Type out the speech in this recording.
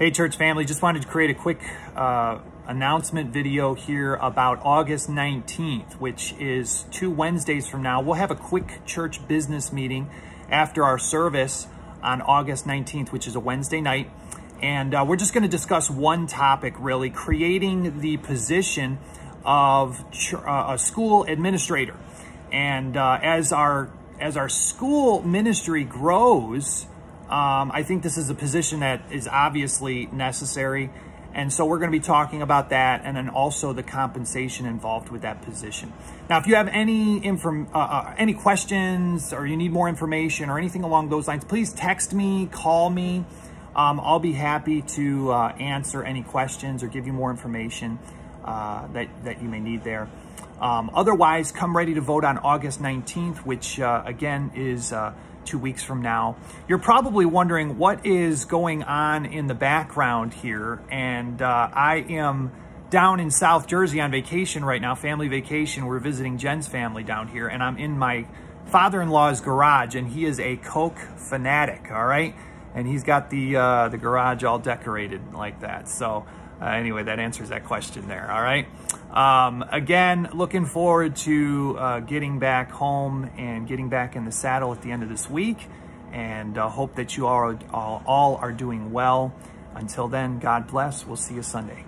Hey, church family, just wanted to create a quick uh, announcement video here about August 19th, which is two Wednesdays from now. We'll have a quick church business meeting after our service on August 19th, which is a Wednesday night. And uh, we're just going to discuss one topic, really, creating the position of uh, a school administrator. And uh, as our as our school ministry grows, um, I think this is a position that is obviously necessary. And so we're going to be talking about that and then also the compensation involved with that position. Now, if you have any inform uh, uh, any questions or you need more information or anything along those lines, please text me, call me. Um, I'll be happy to uh, answer any questions or give you more information uh, that, that you may need there. Um, otherwise, come ready to vote on August 19th, which uh, again is two weeks from now. You're probably wondering what is going on in the background here. And uh, I am down in South Jersey on vacation right now, family vacation. We're visiting Jen's family down here and I'm in my father-in-law's garage and he is a Coke fanatic, all right? And he's got the, uh, the garage all decorated like that. So uh, anyway, that answers that question there, all right? Um, again, looking forward to uh, getting back home and getting back in the saddle at the end of this week and uh, hope that you all, all, all are doing well. Until then, God bless. We'll see you Sunday.